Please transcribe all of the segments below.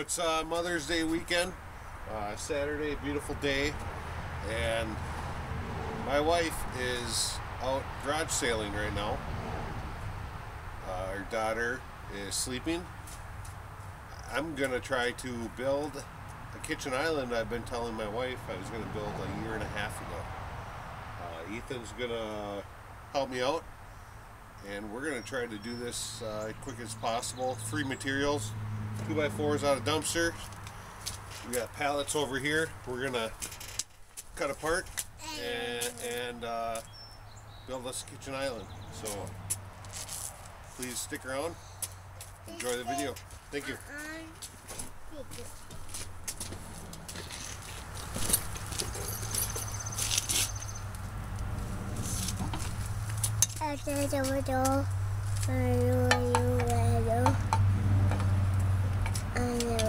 it's uh, Mother's Day weekend, uh, Saturday, beautiful day, and my wife is out garage sailing right now. Uh, our daughter is sleeping. I'm gonna try to build a kitchen island. I've been telling my wife I was gonna build a year and a half ago. Uh, Ethan's gonna help me out, and we're gonna try to do this uh, quick as possible. Free materials, two by fours out of dumpster. We got pallets over here. We're gonna cut apart and, and uh, build us a kitchen island. So please stick around. Enjoy the video. Thank you. Oh, Alright,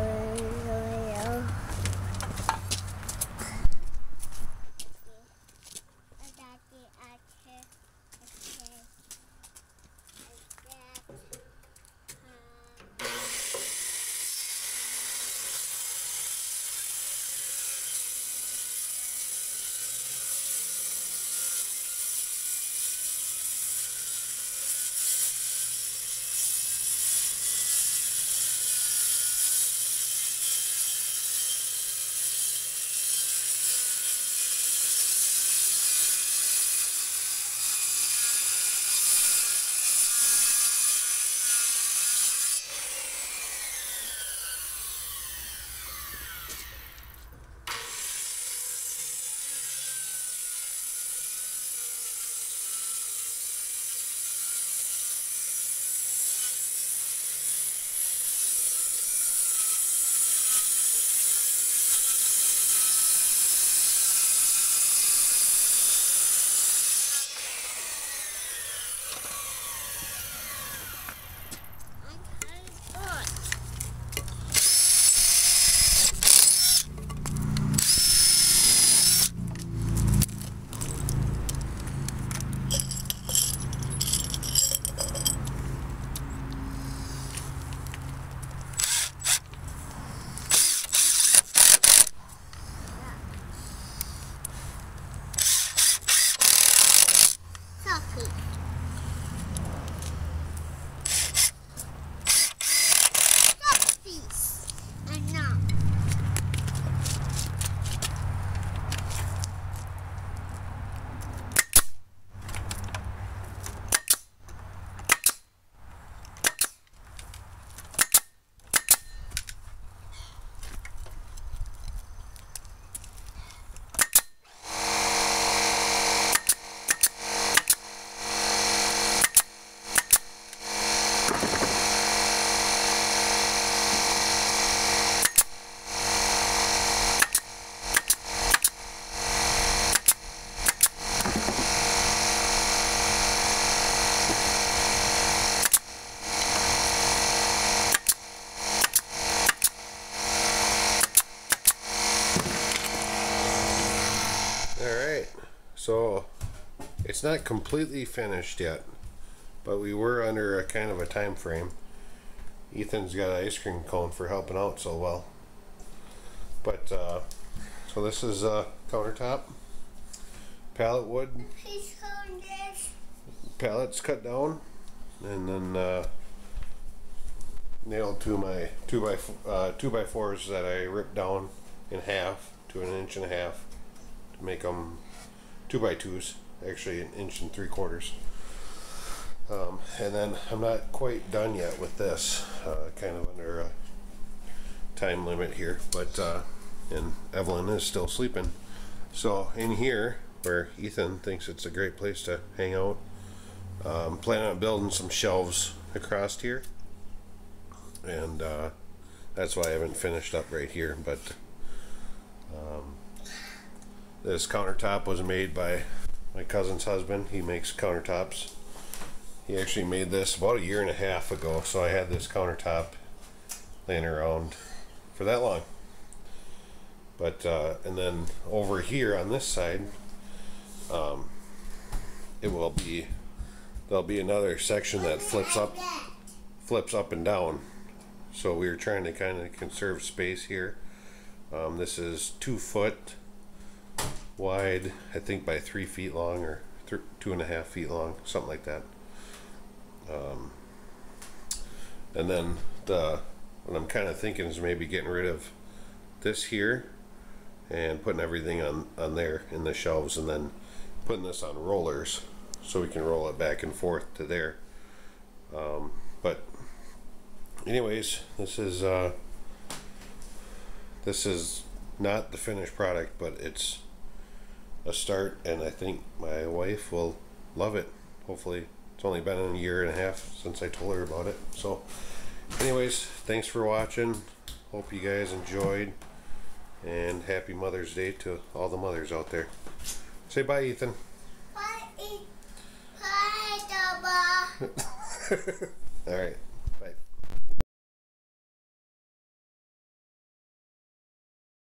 it's not completely finished yet, but we were under a kind of a time frame. Ethan's got an ice cream cone for helping out so well. But, uh, so this is a countertop, pallet wood, Please hold this. pallets cut down, and then uh, nailed to my two by uh, two by fours that I ripped down in half to an inch and a half to make them two by twos, actually an inch and three quarters. Um, and then I'm not quite done yet with this, uh, kind of under a time limit here, but uh, and Evelyn is still sleeping. So in here, where Ethan thinks it's a great place to hang out, um, planning on building some shelves across here, and uh, that's why I haven't finished up right here. But um, this countertop was made by my cousin's husband. He makes countertops. He actually made this about a year and a half ago, so I had this countertop laying around for that long. But uh, and then over here on this side, um, it will be there'll be another section that flips up flips up and down so we were trying to kind of conserve space here. Um, this is two foot wide, I think by three feet long or th- two and a half feet long, something like that. Um, and then the what I'm kind of thinking is maybe getting rid of this here and putting everything on on there in the shelves, and then putting this on rollers so we can roll it back and forth to there. Um, but anyways, this is uh, this is not the finished product, but it's a start, and I think my wife will love it. Hopefully, it's only been a year and a half since I told her about it. So, anyways, thanks for watching. Hope you guys enjoyed, and happy Mother's Day to all the mothers out there. Say bye, Ethan. What is Bye. All right.